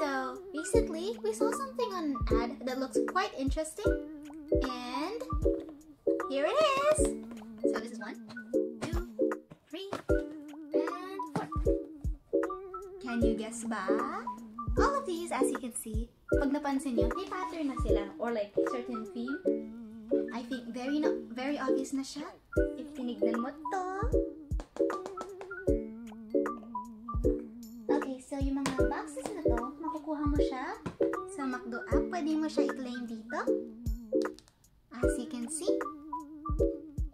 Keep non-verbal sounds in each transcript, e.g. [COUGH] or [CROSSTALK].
So, recently, we saw something on an ad that looks quite interesting. And here it is. So, this is one, two, three, and four. Can you guess ba? All of these, as you can see, pag napansin nyo, may pattern na sila or like certain theme. I think very very obvious na siya. If tinignan mo to. I-claim dito. As you can see,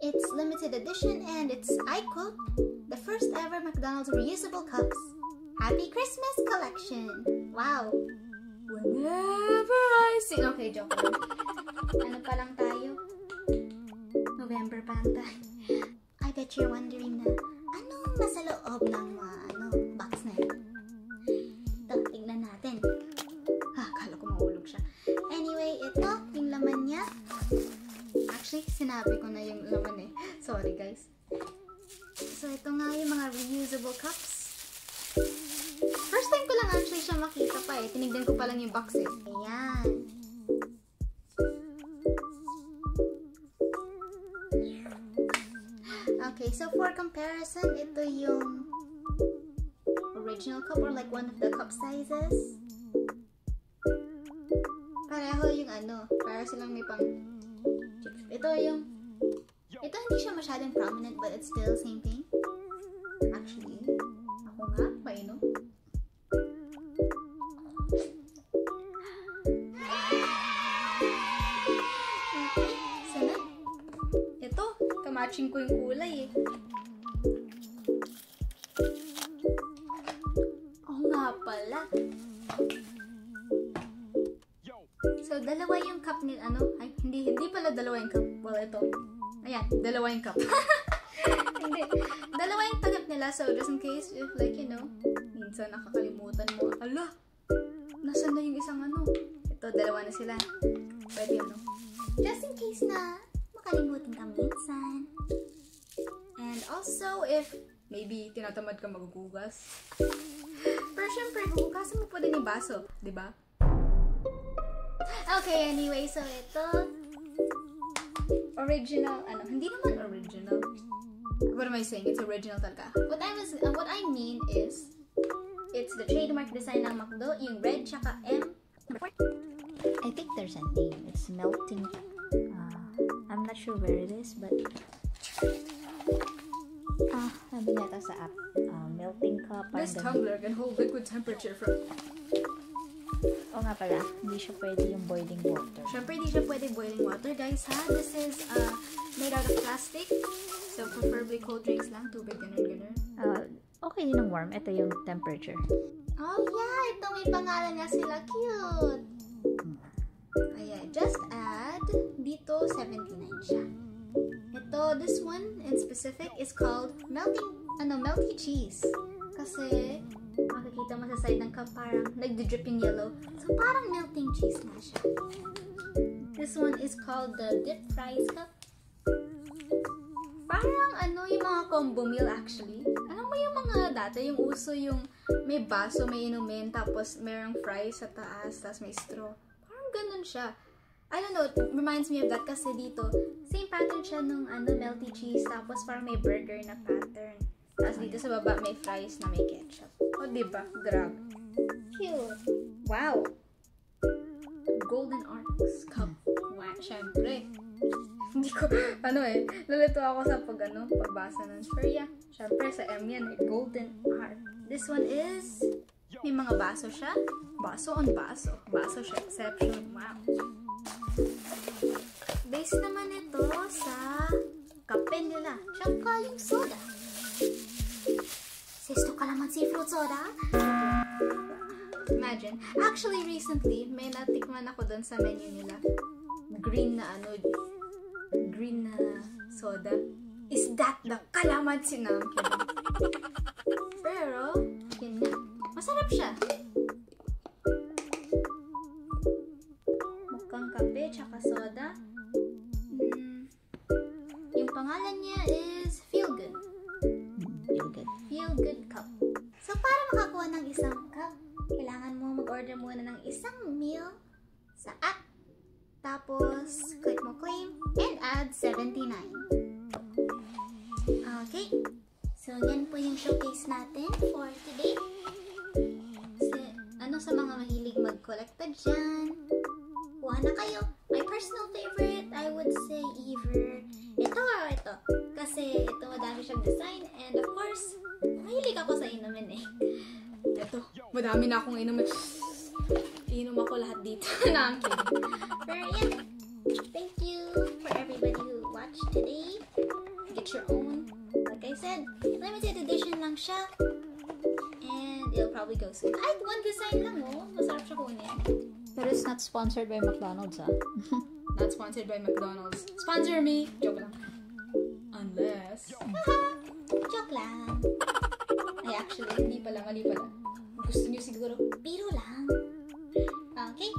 it's limited edition and it's, I quote, the first ever McDonald's reusable cups. Happy Christmas collection! Wow! Whenever I see... Okay, joke lang. Ano pa lang tayo? November pa lang tayo. I bet you're wondering na, anong nasa loob ng mga So, ito nga yung mga reusable cups. First time ko lang actually siya makita pa eh. Tinignan ko pa lang yung box eh. Ayan. Okay, so for comparison, ito yung original cup or like one of the cup sizes. Pareho yung ano, para silang may pang. Ito yung, ito hindi siya masyadong prominent but it's still same thing. Actually, ako nga, painom. Okay, so na. Ito, kamatching ko yung kulay eh. Oo pala. So, dalawa yung cup ni, ano, ay, hindi, hindi pala dalawa yung cup. Well, ito. Ayan, dalawa yung cup. [LAUGHS] hindi. Dalawa yung tagap nila, so just in case, if like, you know, minsan nakakalimutan mo, ala, nasan na yung isang ano? Ito, dalawa na sila. Pwede yun, no? Just in case na makalimutan ka minsan. And also, if maybe tinatamad ka maghugas. Pero syempre, hugasan mo pa din yung baso, ba? Okay, anyway, so ito, original, ano, hindi naman original. What am I saying? It's original talaga. What I was, uh, what I mean is, it's the trademark design ng McDo, yung red tsaka M. I think there's a name. It's melting. Uh, I'm not sure where it is, but ah, sabi sa app, uh, melting cup. This tumbler can hold liquid temperature from... Oo nga pala, hindi siya pwede yung boiling water. Siyempre, hindi siya pwede boiling water, guys, ha? This is uh, made out of plastic. So, preferably cold drinks lang. Tubig, ganun, ganun. Uh, okay din ng warm. Ito yung temperature. Oh, yeah! Ito may pangalan nga sila. Cute! Ayan, just add dito 79 siya. Ito, this one in specific is called melting, ano, melty cheese. Kasi, makikita mo sa side ng cup parang nagdi-drip yung yellow. So, parang melting cheese na siya. This one is called the dip fries cup. Parang ano yung mga combo meal actually. Alam mo yung mga dati, yung uso yung may baso, may inumin, tapos merong fries sa taas, tapos may straw. Parang ganun siya. I don't know, it reminds me of that kasi dito, same pattern siya nung ano, melty cheese, tapos parang may burger na pattern. Tapos dito sa baba may fries na may ketchup. O, diba? Grabe. Cute. Wow. Golden Arcs Cup. Wow, syempre. Hindi ko, ano eh, nalito ako sa pag, ano, pagbasa. Pero yeah, syempre sa M yan eh, Golden Arc. This one is, may mga baso siya. Baso on baso. Baso siya, exception. Wow. Base naman ito sa kape nila. Tsaka yung soda. Kalamansi fruit soda. Imagine. Actually, recently, may natikman ako doon sa menu nila. Green na ano, green na soda. Is that the kalamansi na? I'm kidding. Pero, yun. Masarap siya. Mukhang kape, tsaka soda. Mm, yung pangalan niya is Tapos, click mo claim and add 79. Okay. So, yan po yung showcase natin for today. So, ano sa mga mahilig mag-collecta dyan? Kuha na kayo. My personal favorite, I would say either ito or ito. Kasi ito madami siyang design and of course, mahilig ako sa inumin eh. Ito, madami na akong inumin. Inom ako lahat dito. [LAUGHS] na, I'm kidding. Pero yeah, thank you for everybody who watched today. Get your own. Like I said, limited edition lang siya. And it'll probably go soon. Kahit one design lang oh. Masarap siya kunin. But it's not sponsored by McDonald's, ah. [LAUGHS] Not sponsored by McDonald's. Sponsor me! Joke lang. Unless... [LAUGHS] Joke lang. Ay, actually, hindi pala. Mali pala. Gusto niyo siguro. Biro lang. Okay,